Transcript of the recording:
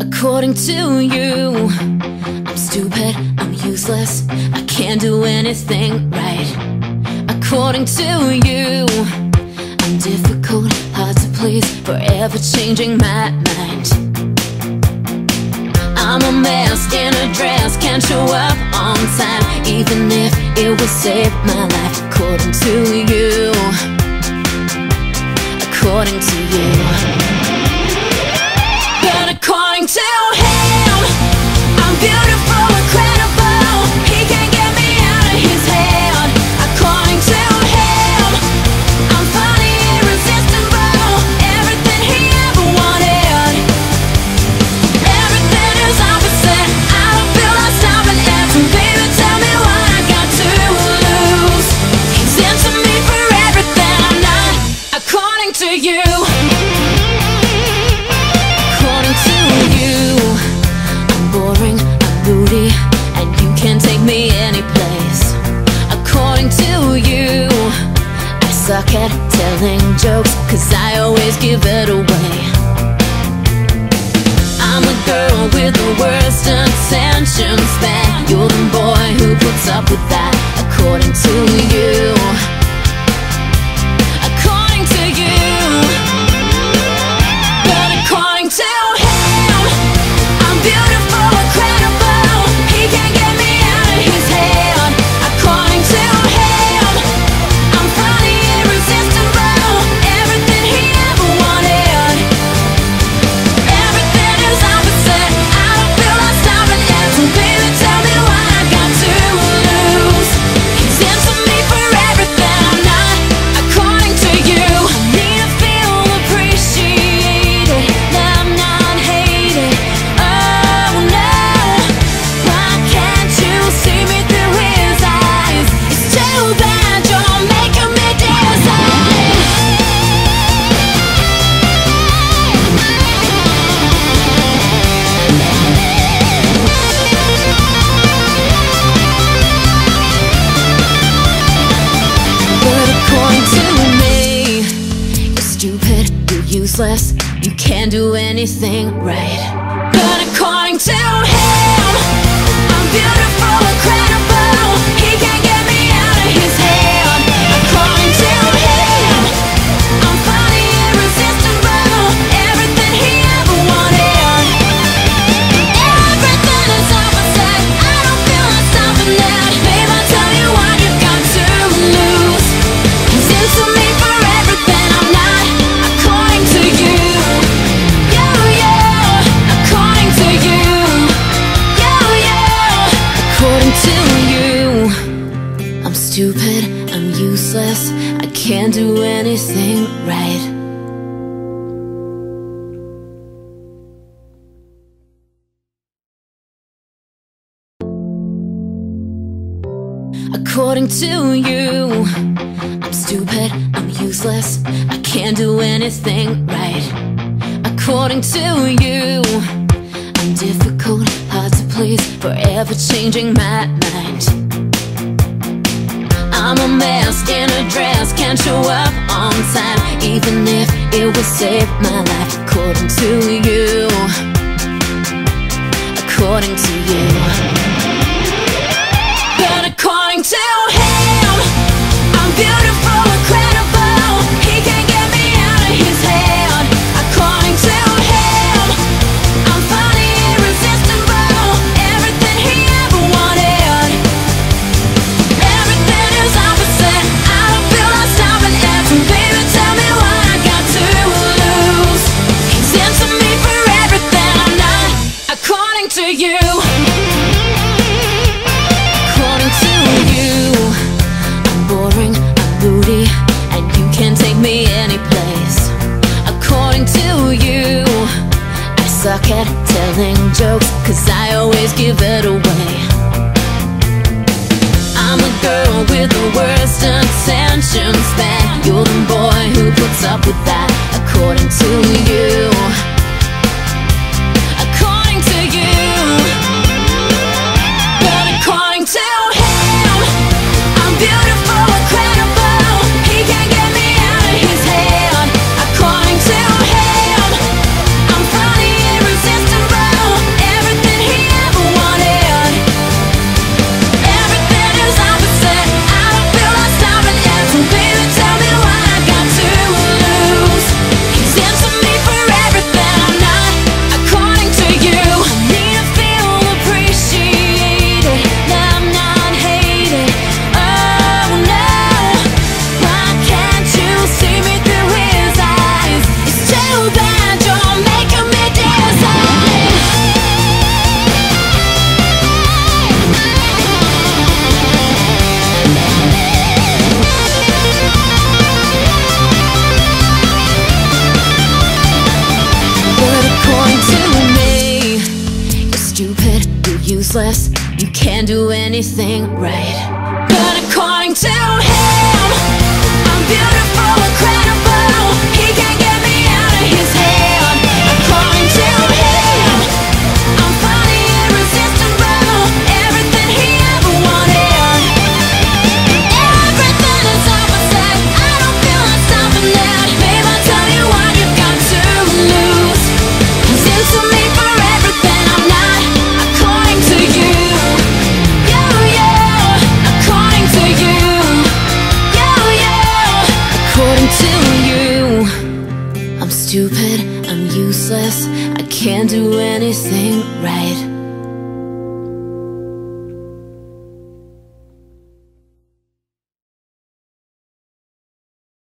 According to you, I'm stupid, I'm useless, I can't do anything right. According to you, I'm difficult, hard to please, forever changing my mind. I'm a mess in a dress, can't show up on time, even if it will save my life. According to you, according to you. According to him, At telling jokes, cause I always give it away. I'm a girl with the worst attention span. You're the boy who puts up with that, according to you. You can't do anything right. But according to him, I'm beautiful, stupid. I'm useless. I can't do anything right. According to you, I'm stupid, I'm useless, I can't do anything right. According to you, I'm difficult, hard to please, forever changing my mind. I'm a mess in a dress, can't show up on time, even if it will save my life. According to you, according to you. With the worst attention span. You're the boy who puts up with that, according to you. everything right. But according to him, I'm beautiful. I'm useless, I can't do anything right.